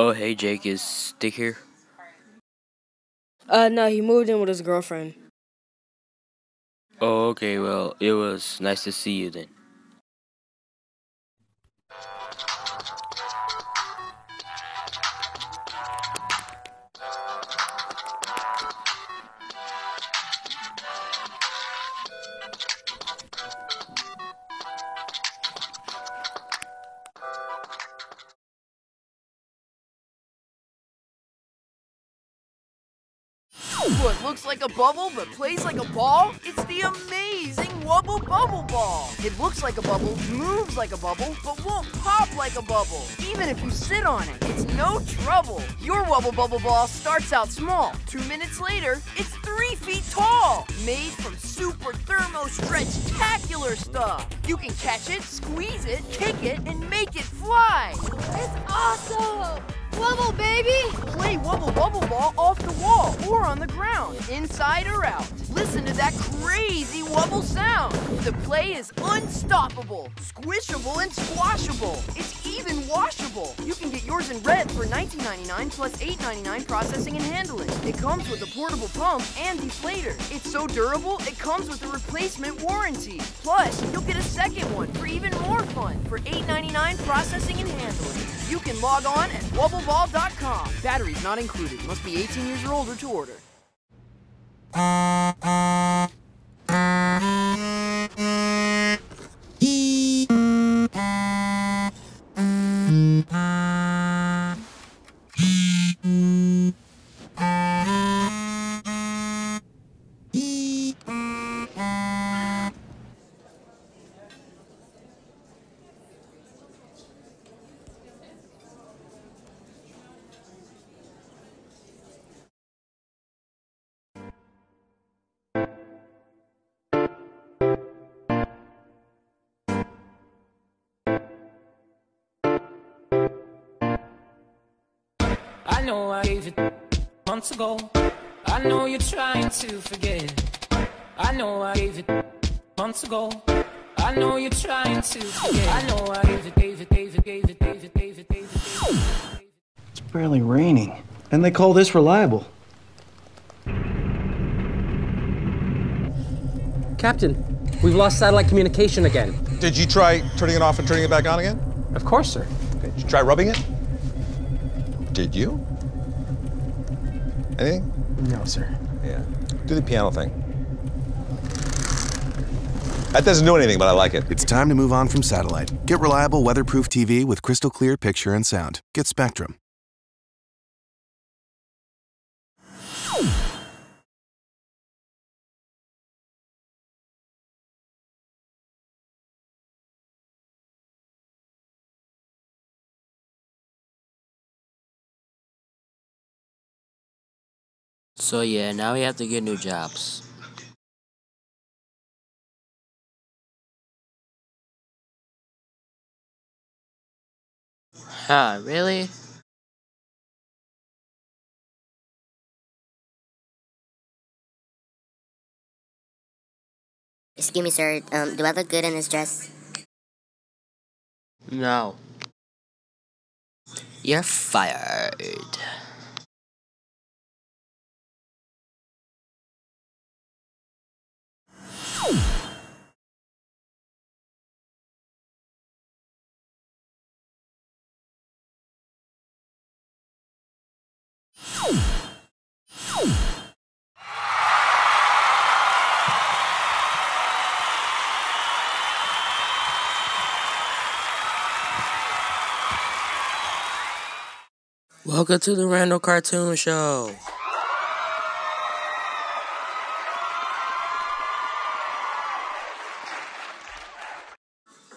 Oh, hey, Jake, is Stick here? Uh, no, he moved in with his girlfriend. Oh, okay, well, it was nice to see you then. What looks like a bubble but plays like a ball? It's the amazing Wubble Bubble Ball. It looks like a bubble, moves like a bubble, but won't pop like a bubble. Even if you sit on it, it's no trouble. Your Wubble Bubble Ball starts out small. Two minutes later, it's three feet tall. Made from super thermo stretch-tacular stuff. You can catch it, squeeze it, kick it, and make it fly. It's awesome! Wubble, baby! Play wobble wobble Ball off the wall or on the ground, inside or out. Listen to that crazy wobble sound. The play is unstoppable, squishable, and squashable. It's even washable. You can get yours in red for $19.99 plus $8.99 processing and handling. It comes with a portable pump and deflator. It's so durable, it comes with a replacement warranty. Plus, you'll get a second one for even more fun for $8.99 processing and handling. You can log on at wubbleball.com. Batteries not included. Must be 18 years or older to order. Know I gave it months ago. I know you're trying to forget. I know I gave it months ago. I know you're trying to forget. I know I gave it, gave it, gave it, gave it, gave it, gave it, gave it, gave it. It's barely raining. And they call this reliable. Captain, we've lost satellite communication again. Did you try turning it off and turning it back on again? Of course, sir. Okay. Did you try rubbing it? Did you? Anything? No, sir. Yeah. Do the piano thing. That doesn't do anything, but I like it. It's time to move on from satellite. Get reliable weatherproof TV with crystal clear picture and sound. Get Spectrum. So, yeah, now we have to get new jobs. Huh, really? Excuse me, sir. Um, do I look good in this dress? No. You're fired. Welcome to the Randall Cartoon Show.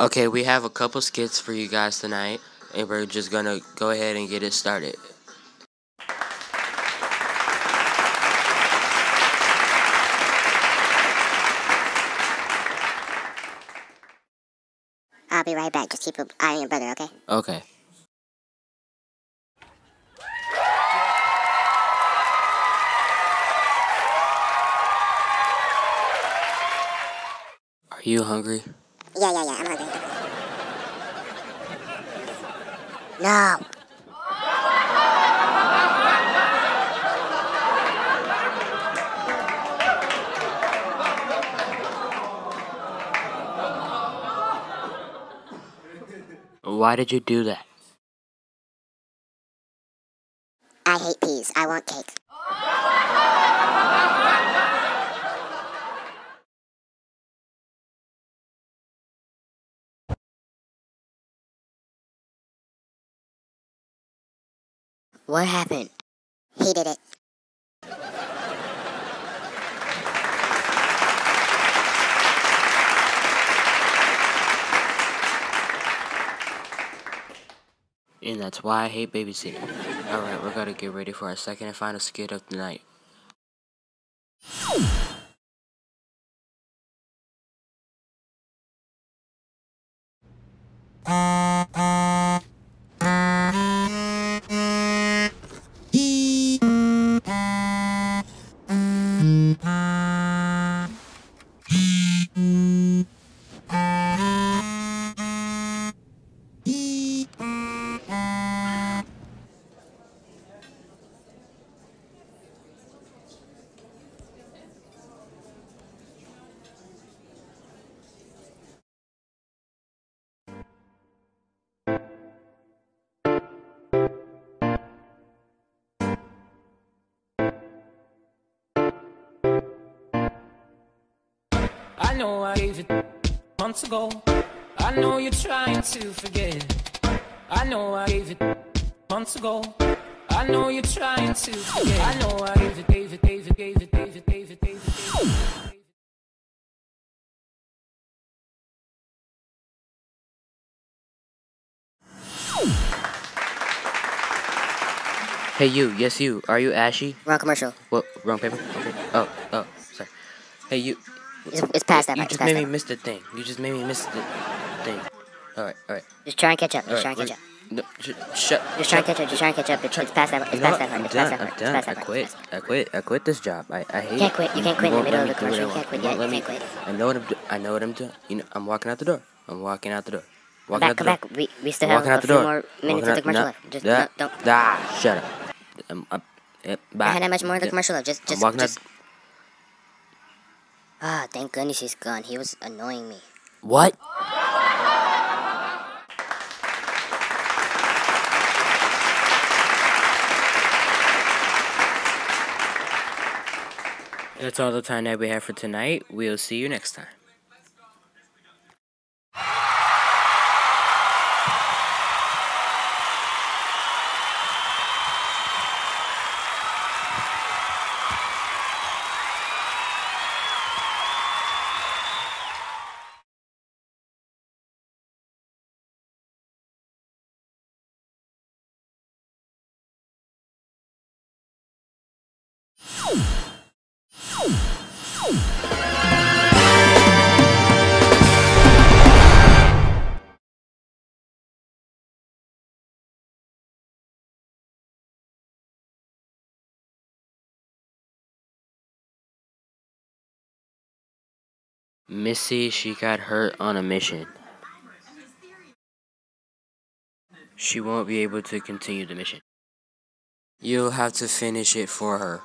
Okay, we have a couple skits for you guys tonight, and we're just gonna go ahead and get it started. I'll be right back. Just keep an eye on your brother, okay? Okay. Are you hungry? Yeah, yeah, yeah, I'm hungry. No. Why did you do that? I hate peas. I want cake. What happened? He did it. And that's why I hate babysitting. Alright, we're gonna get ready for our second and final skit of the night. I know I gave it months ago. I know you're trying to forget. I know I gave it months ago. I know you're trying to forget. I know I gave it, gave it, gave it, gave it, gave it, gave it, gave it, gave it. Hey you, yes you, are you Ashy? Wrong commercial. What, wrong paper? Okay. Oh, oh, sorry. Hey you, It's, it's past that you part. Just made me miss the thing. You just made me miss the thing. Alright, alright. Just try and catch up. Just try and catch up. No, sh- shut. Just try and catch up. Just try and catch up. It's, it's past that. It's past that what? part. It's I'm done. I'm done. I quit. I quit. I quit this job. I, I hate You can't it. quit. You can't quit in the middle of the commercial. I You can't quit yet. You can't quit. I know what I'm doing. I know what I'm doing. You know, I'm walking out the door. I'm walking out the door. Walking back. out the Come door. back. We, we still have a few more minutes of the commercial left. Just don't. Ah, shut up. I'm. I had that much more of the commercial left. Just, just, just. Ah, thank goodness he's gone. He was annoying me. What? That's all the time that we have for tonight. We'll see you next time. Missy, she got hurt on a mission. She won't be able to continue the mission. You'll have to finish it for her.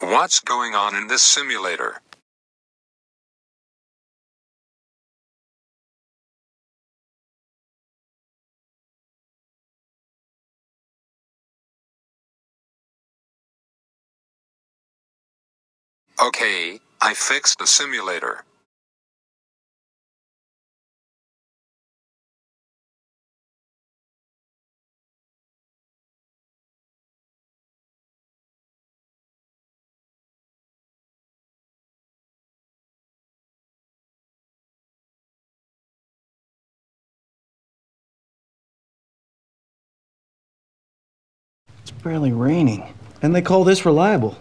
What's going on in this simulator? Okay, I fixed the simulator. It's barely raining. And they call this reliable.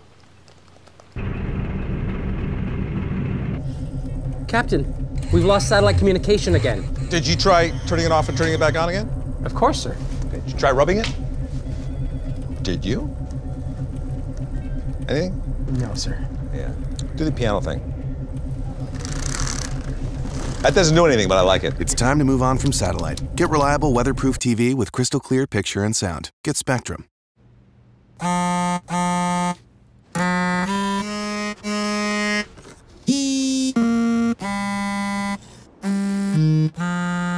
Captain, we've lost satellite communication again. Did you try turning it off and turning it back on again? Of course, sir. Did you try rubbing it? Did you? Anything? No, sir. Yeah. Do the piano thing. That doesn't do anything, but I like it. It's time to move on from satellite. Get reliable weatherproof TV with crystal clear picture and sound. Get Spectrum. Mm-hmm.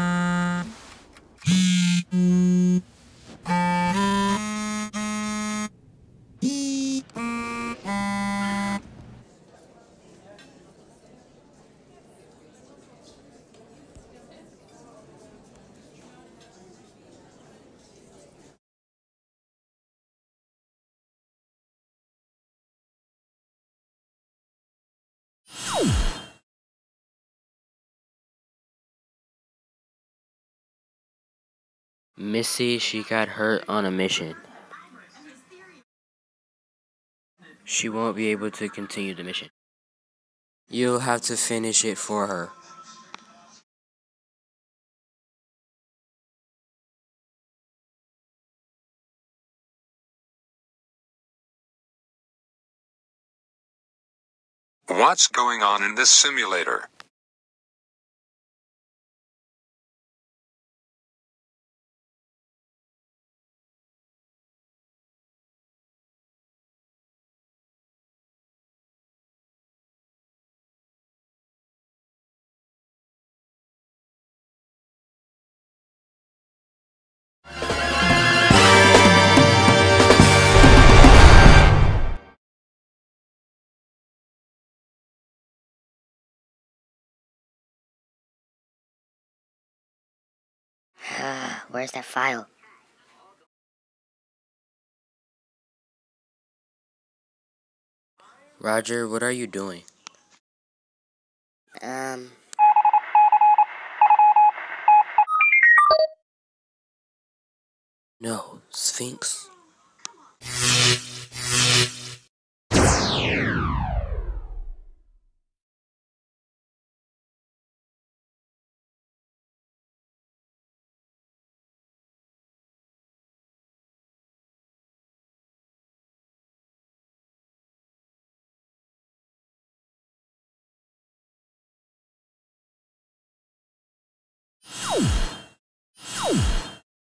Missy, she got hurt on a mission. She won't be able to continue the mission. You'll have to finish it for her. What's going on in this simulator? Where's that file? Roger, what are you doing? Um. No, Sphinx.